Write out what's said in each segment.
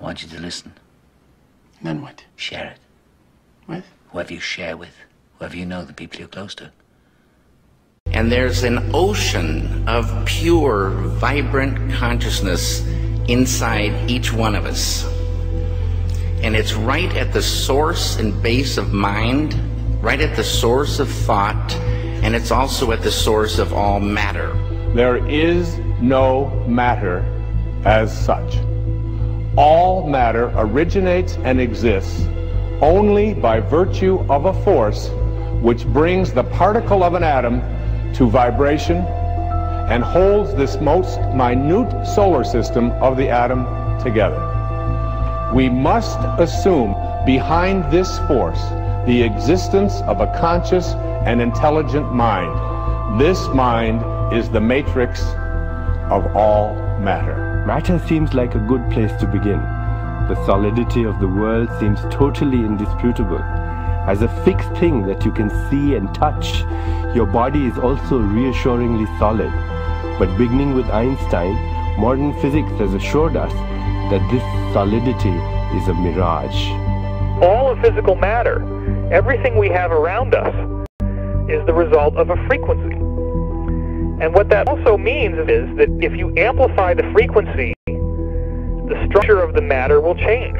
I want you to listen. Then what? Share it. With? Whoever you share with, whoever you know, the people you're close to. And there's an ocean of pure, vibrant consciousness inside each one of us. And it's right at the source and base of mind, right at the source of thought, and it's also at the source of all matter. There is no matter as such. All matter originates and exists only by virtue of a force which brings the particle of an atom to vibration and holds this most minute solar system of the atom together. We must assume behind this force the existence of a conscious and intelligent mind. This mind is the matrix of all matter. Matter seems like a good place to begin. The solidity of the world seems totally indisputable. As a fixed thing that you can see and touch, your body is also reassuringly solid. But beginning with Einstein, modern physics has assured us that this solidity is a mirage. All of physical matter, everything we have around us, is the result of a frequency. And what that also means is that if you amplify the frequency, the structure of the matter will change.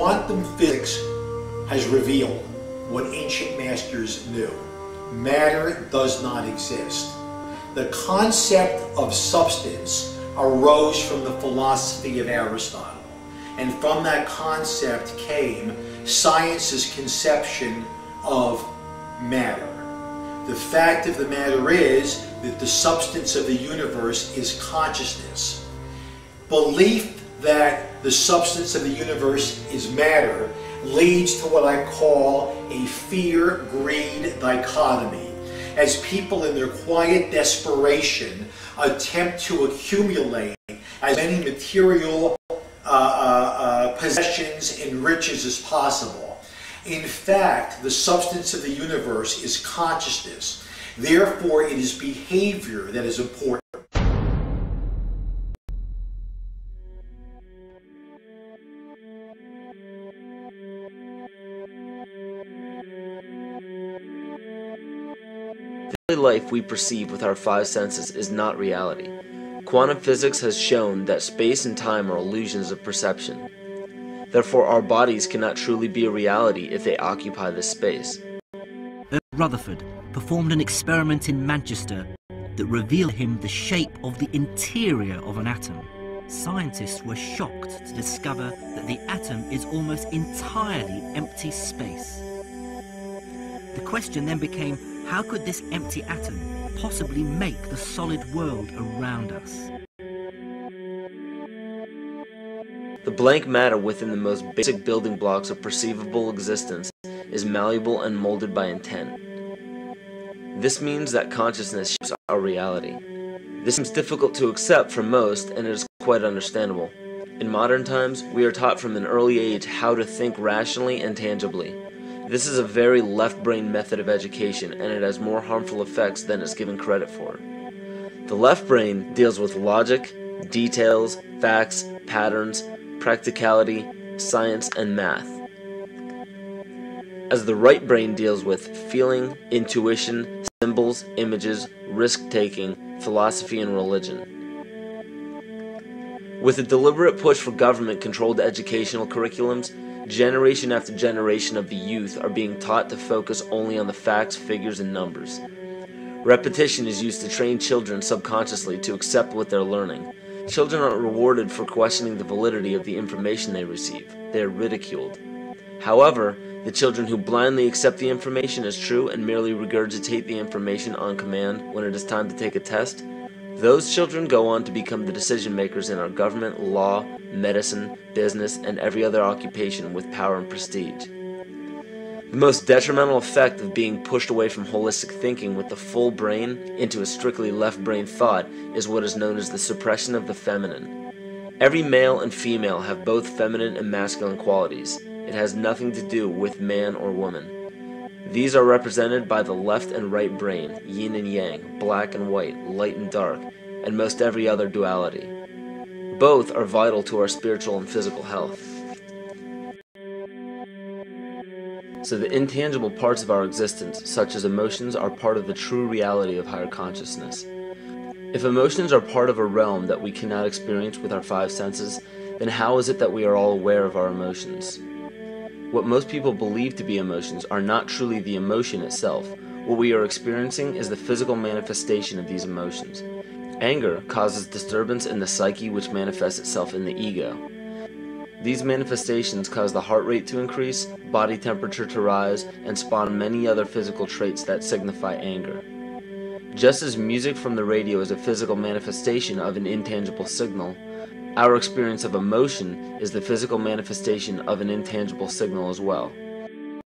Quantum physics has revealed what ancient masters knew. Matter does not exist. The concept of substance arose from the philosophy of Aristotle. And from that concept came science's conception of matter. The fact of the matter is that the substance of the universe is consciousness. Belief that the substance of the universe is matter leads to what I call a fear-greed dichotomy. As people in their quiet desperation attempt to accumulate as many material uh, uh, uh, possessions and riches as possible. In fact, the substance of the universe is consciousness. Therefore, it is behavior that is important. Life we perceive with our five senses is not reality. Quantum physics has shown that space and time are illusions of perception. Therefore, our bodies cannot truly be a reality if they occupy this space. Rutherford performed an experiment in Manchester that revealed him the shape of the interior of an atom. Scientists were shocked to discover that the atom is almost entirely empty space. The question then became how could this empty atom possibly make the solid world around us? The blank matter within the most basic building blocks of perceivable existence is malleable and molded by intent. This means that consciousness shapes our reality. This seems difficult to accept for most, and it is quite understandable. In modern times, we are taught from an early age how to think rationally and tangibly. This is a very left brain method of education and it has more harmful effects than it's given credit for. The left brain deals with logic, details, facts, patterns, practicality, science, and math. as the right brain deals with feeling, intuition, symbols, images, risk taking, philosophy, and religion. With a deliberate push for government controlled educational curriculums, generation after generation of the youth are being taught to focus only on the facts, figures, and numbers. Repetition is used to train children subconsciously to accept what they're learning. Children aren't rewarded for questioning the validity of the information they receive, they are ridiculed. However, the children who blindly accept the information as true and merely regurgitate the information on command when it is time to take a test those children go on to become the decision makers in our government, law, medicine, business, and every other occupation with power and prestige. The most detrimental effect of being pushed away from holistic thinking with the full brain into a strictly left brain thought is what is known as the suppression of the feminine. Every male and female have both feminine and masculine qualities. It has nothing to do with man or woman. These are represented by the left and right brain, yin and yang, black and white, light and dark, and most every other duality. Both are vital to our spiritual and physical health. So the intangible parts of our existence, such as emotions, are part of the true reality of higher consciousness. If emotions are part of a realm that we cannot experience with our five senses, then how is it that we are all aware of our emotions? What most people believe to be emotions are not truly the emotion itself. What we are experiencing is the physical manifestation of these emotions. Anger causes disturbance in the psyche which manifests itself in the ego. These manifestations cause the heart rate to increase, body temperature to rise, and spawn many other physical traits that signify anger. Just as music from the radio is a physical manifestation of an intangible signal, our experience of emotion is the physical manifestation of an intangible signal as well.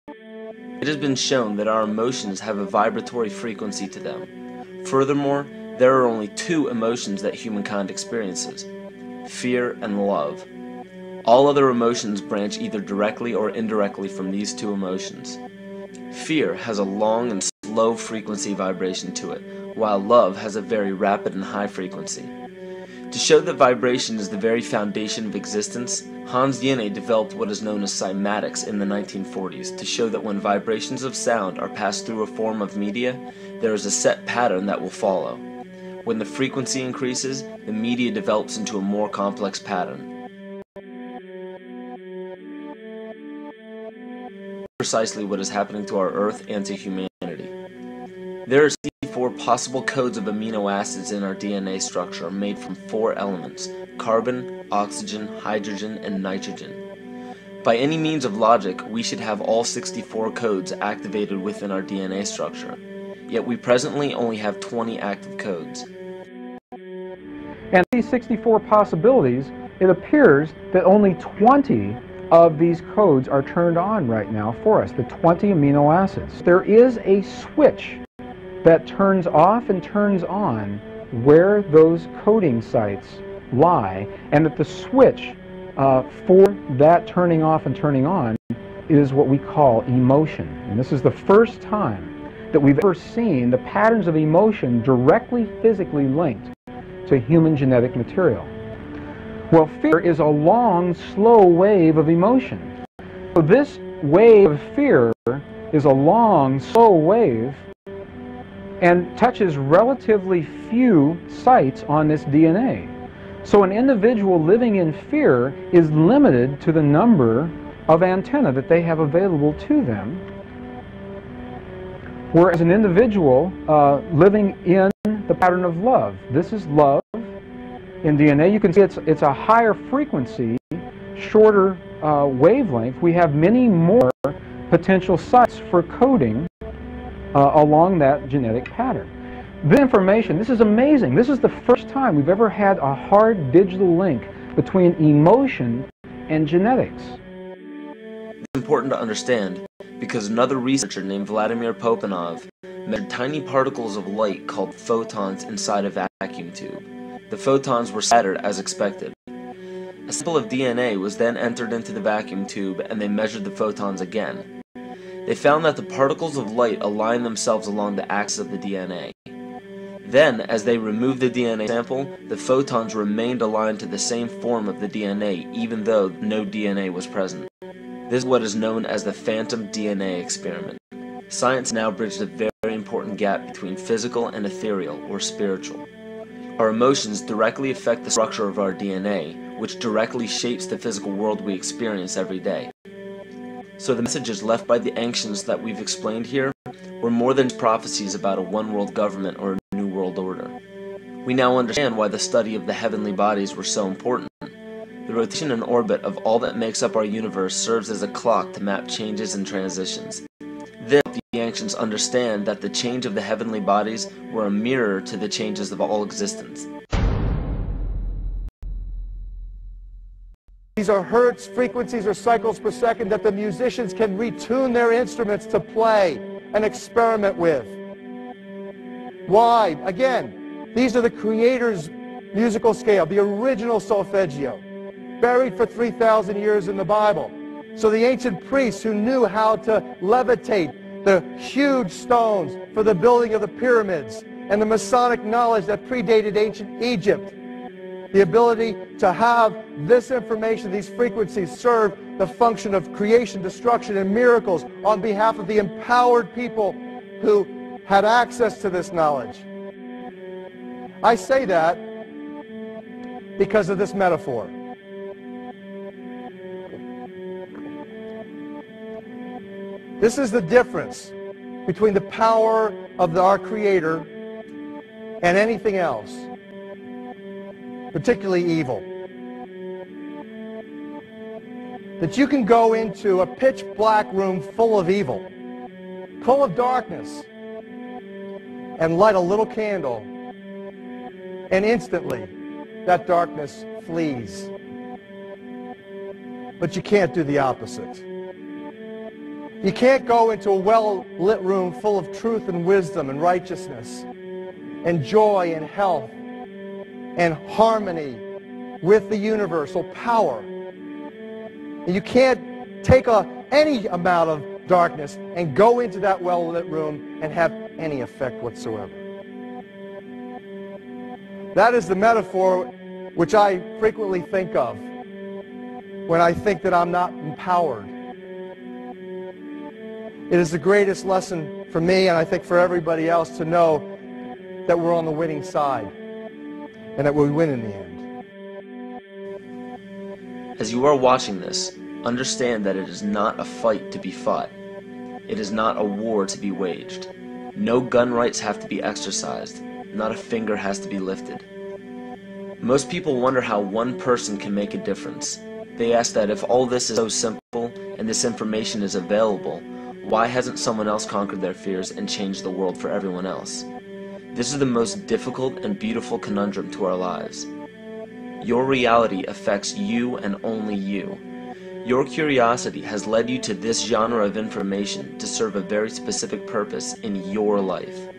It has been shown that our emotions have a vibratory frequency to them. Furthermore, there are only two emotions that humankind experiences fear and love. All other emotions branch either directly or indirectly from these two emotions. Fear has a long and slow frequency vibration to it, while love has a very rapid and high frequency. To show that vibration is the very foundation of existence, Hans Jenny developed what is known as cymatics in the 1940s to show that when vibrations of sound are passed through a form of media, there is a set pattern that will follow. When the frequency increases, the media develops into a more complex pattern. Precisely what is happening to our Earth and to humanity. There are four possible codes of amino acids in our DNA structure are made from four elements carbon, oxygen, hydrogen, and nitrogen. By any means of logic, we should have all 64 codes activated within our DNA structure. Yet we presently only have 20 active codes. And these 64 possibilities, it appears that only 20 of these codes are turned on right now for us, the 20 amino acids. There is a switch that turns off and turns on where those coding sites lie, and that the switch uh, for that turning off and turning on is what we call emotion. And this is the first time that we've ever seen the patterns of emotion directly physically linked to human genetic material. Well, fear is a long, slow wave of emotion. So this wave of fear is a long, slow wave and touches relatively few sites on this DNA. So an individual living in fear is limited to the number of antennae that they have available to them. Whereas an individual uh, living in the pattern of love, this is love in DNA. You can see it's, it's a higher frequency, shorter uh, wavelength. We have many more potential sites for coding uh, along that genetic pattern. The information, this is amazing. This is the first time we've ever had a hard digital link between emotion and genetics. It's important to understand because another researcher named Vladimir Poponin measured tiny particles of light called photons inside a vacuum tube. The photons were scattered as expected. A sample of DNA was then entered into the vacuum tube and they measured the photons again. They found that the particles of light align themselves along the axis of the DNA. Then, as they removed the DNA sample, the photons remained aligned to the same form of the DNA even though no DNA was present. This is what is known as the phantom DNA experiment. Science now bridges a very important gap between physical and ethereal, or spiritual. Our emotions directly affect the structure of our DNA, which directly shapes the physical world we experience every day. So the messages left by the ancients that we've explained here were more than prophecies about a one world government or a new world order. We now understand why the study of the heavenly bodies were so important. The rotation and orbit of all that makes up our universe serves as a clock to map changes and transitions. This helped the ancients understand that the change of the heavenly bodies were a mirror to the changes of all existence. These are hertz, frequencies, or cycles per second that the musicians can retune their instruments to play and experiment with. Why? Again, these are the Creator's musical scale, the original solfeggio buried for 3,000 years in the Bible. So the ancient priests who knew how to levitate the huge stones for the building of the pyramids and the Masonic knowledge that predated ancient Egypt, the ability to have this information, these frequencies serve the function of creation, destruction, and miracles on behalf of the empowered people who had access to this knowledge. I say that because of this metaphor. This is the difference between the power of the, our Creator and anything else, particularly evil. That you can go into a pitch black room full of evil, full of darkness, and light a little candle, and instantly that darkness flees. But you can't do the opposite. You can't go into a well-lit room full of truth and wisdom and righteousness and joy and health and harmony with the universal power. And you can't take a, any amount of darkness and go into that well-lit room and have any effect whatsoever. That is the metaphor which I frequently think of when I think that I'm not empowered it is the greatest lesson for me and I think for everybody else to know that we're on the winning side and that we win in the end. As you are watching this, understand that it is not a fight to be fought. It is not a war to be waged. No gun rights have to be exercised. Not a finger has to be lifted. Most people wonder how one person can make a difference. They ask that if all this is so simple and this information is available, why hasn't someone else conquered their fears and changed the world for everyone else? This is the most difficult and beautiful conundrum to our lives. Your reality affects you and only you. Your curiosity has led you to this genre of information to serve a very specific purpose in your life.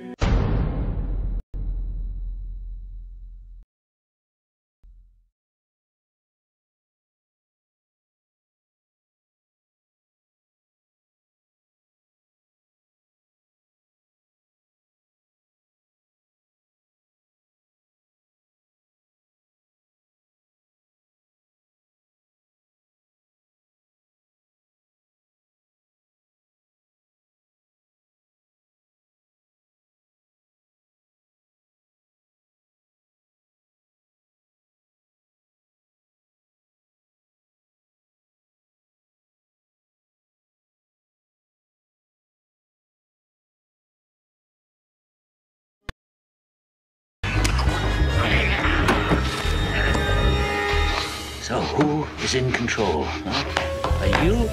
Who is in control? Huh? Are you?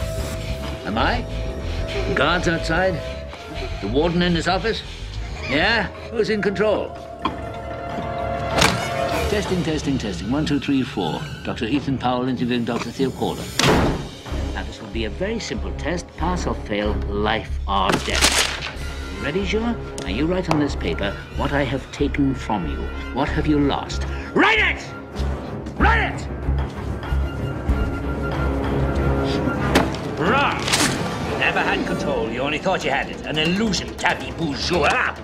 Am I? The guards outside? The warden in his office? Yeah? Who's in control? Testing, testing, testing. One, two, three, four. Dr. Ethan Powell interviewing Dr. Theo Caulder. Now, this will be a very simple test. Pass or fail, life or death. You ready, Jean? Now, you write on this paper what I have taken from you. What have you lost? Write it! Write it! Wrong. You never had control. You only thought you had it. An illusion, tabby bourgeois.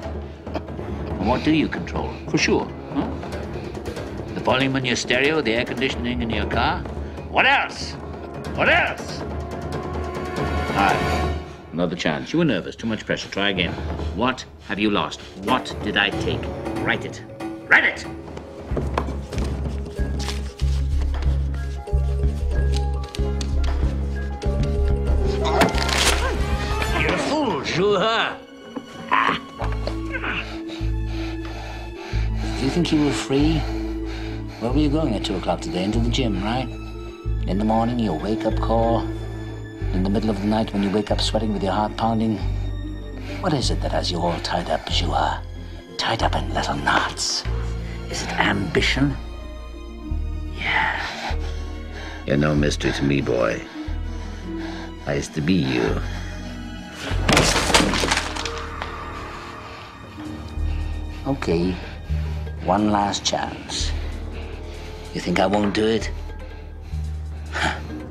And what do you control? For sure. Huh? The volume in your stereo, the air conditioning in your car. What else? What else? Hi. Another chance. You were nervous. Too much pressure. Try again. What have you lost? What did I take? Write it. Write it! A fool, sure. Do you think you were free? Where were you going at 2 o'clock today? Into the gym, right? In the morning, your wake-up call. In the middle of the night when you wake up sweating with your heart pounding. What is it that has you all tied up, Joa? Tied up in little knots? Is it ambition? Yeah. You're no mystery to me, boy. I used to be you. Okay. One last chance. You think I won't do it?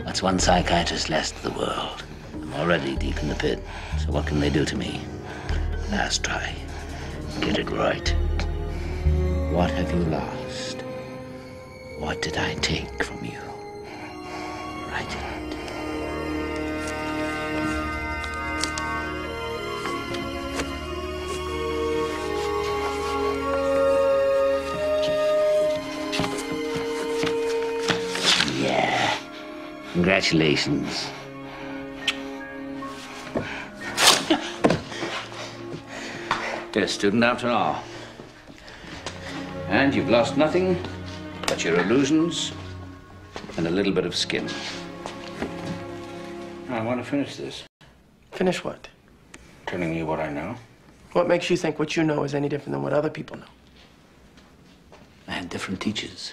That's one psychiatrist less to the world. I'm already deep in the pit, so what can they do to me? Last try. Get it right. What have you lost? What did I take from you? Write it. Congratulations. You're a student after all. And you've lost nothing but your illusions and a little bit of skin. I want to finish this. Finish what? Telling you what I know. What makes you think what you know is any different than what other people know? I had different teachers.